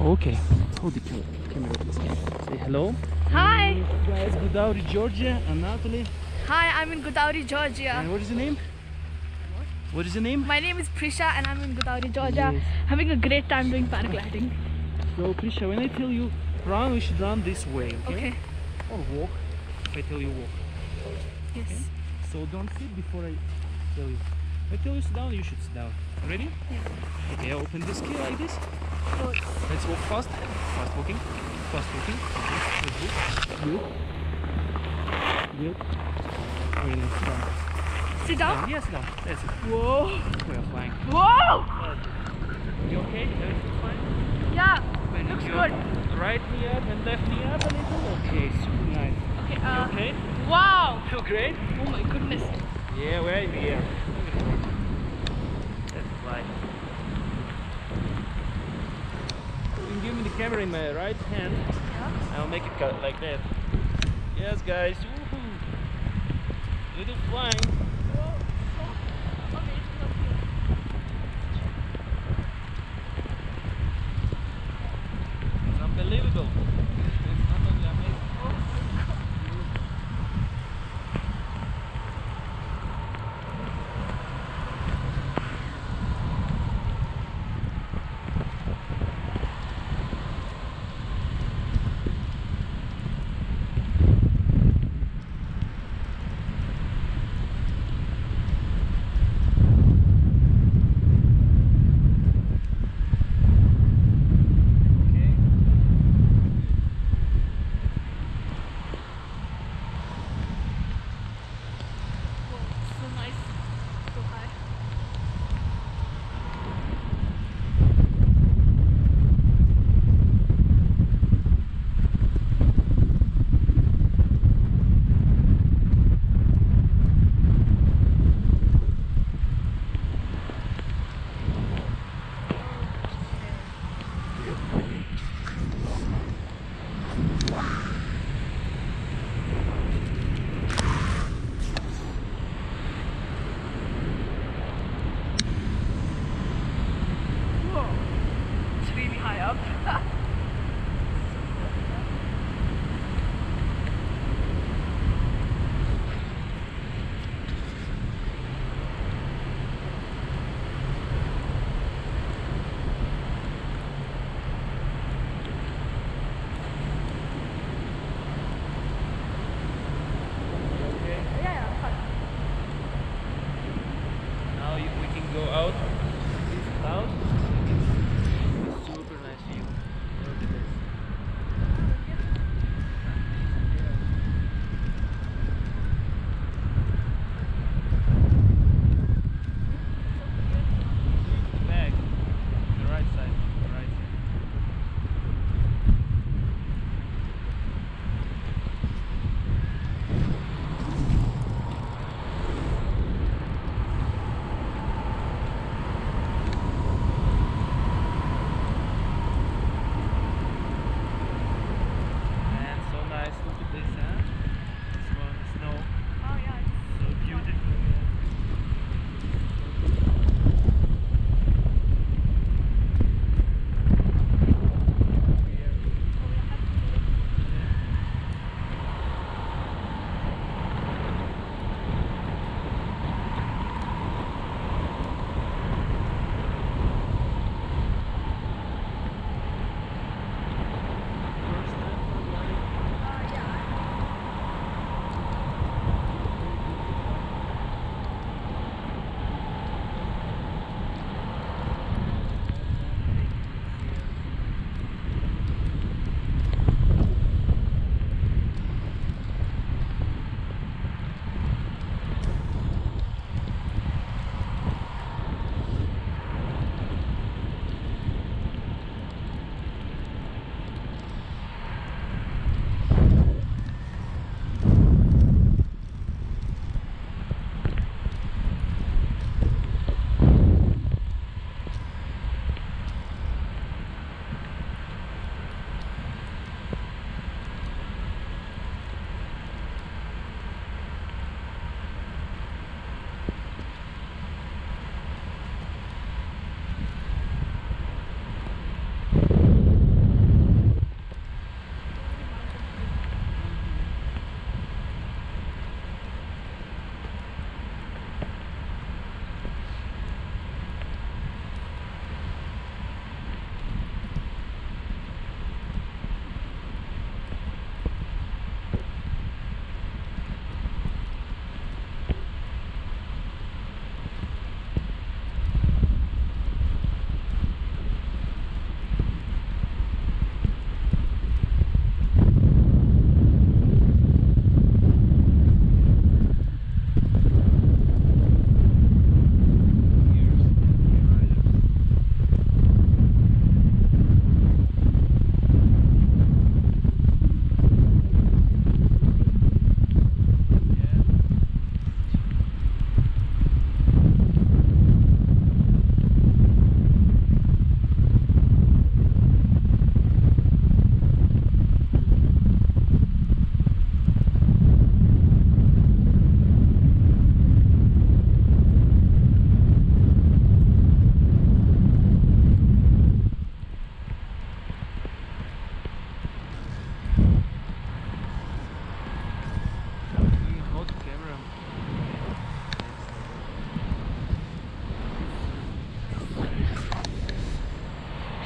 Okay. Hold the ca- camera, please. Say hello. Hi. Guys, Gudauri, Georgia, and Natalie. Hi, I'm in Gudauri, And Georgia. what is your name? What is your name? My name is Prisha and I'm in Gudauri, Georgia. Yes. Having a great time doing paragliding. So, Prisha, when I tell you run, we should run this way, okay? Okay. Or walk. If I tell you walk. Yes. So don't sit before I tell you. If I tell you sit down, you should sit down. Ready? Yeah. Okay, I open this key like this. Let's walk fast. Fast walking. Fast walking. Okay, good. Good. Good. Okay, then sit down. sit Down. Yes, Yeah, sit down. That's it. Whoa. We are flying. Whoa. You okay? Everything fine? Yeah. When Looks good. Right knee up and left knee up a little. Okay, super nice. Okay. You Uh, okay? wow. Feel great? Oh my goodness. Yeah, we're here. Let's fly. You can give me the camera in my right hand. Yeah. I'll make it cut like that. Yes, guys. Woohoo! Little flying. Whoa. So amazing up here. It's unbelievable. It's not only amazing. Okay. Whoa. So nice. So high. Whoa. It's really high up.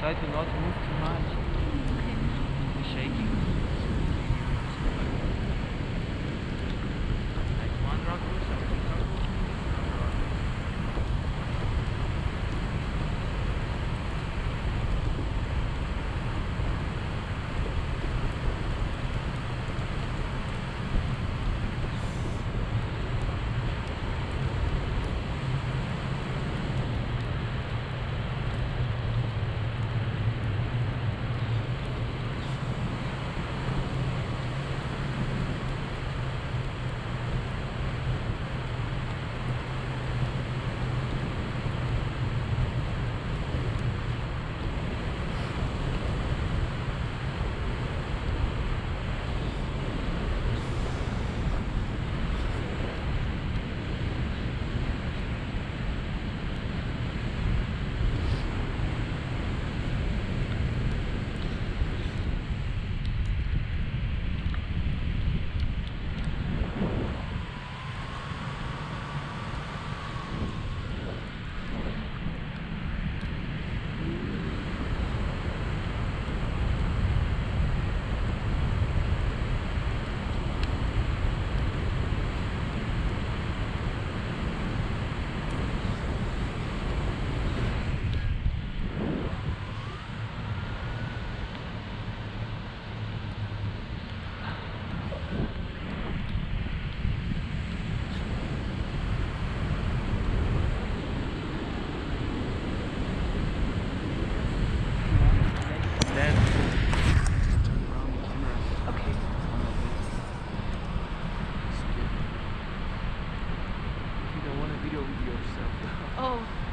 Seid ihr Leute, müsst. 哦。